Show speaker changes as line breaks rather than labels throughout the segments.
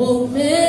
Vou ver.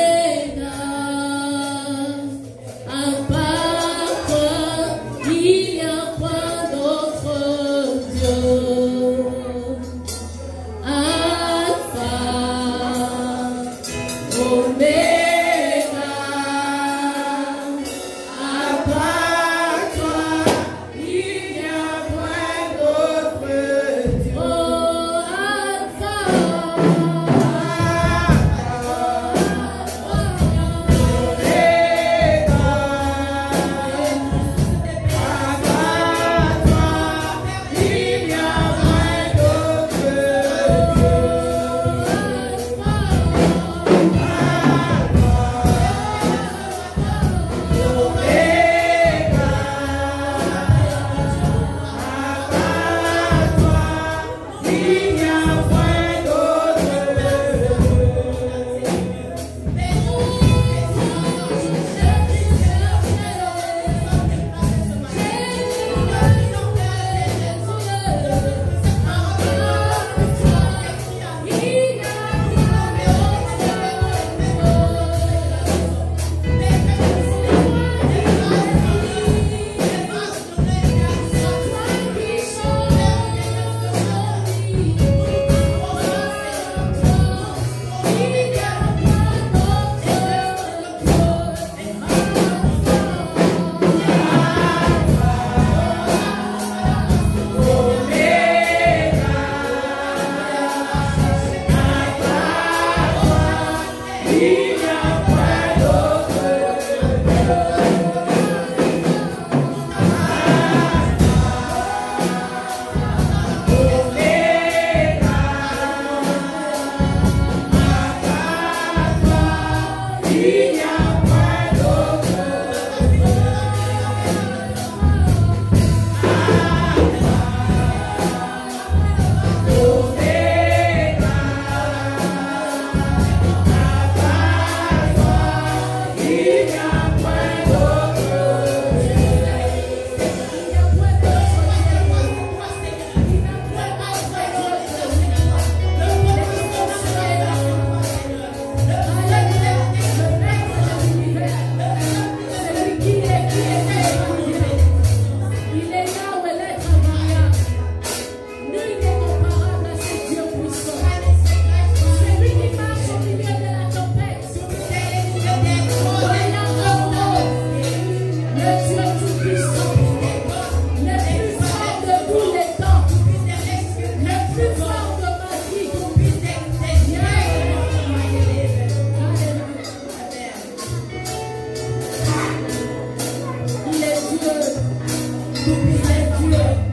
Il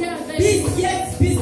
Treue, Herr.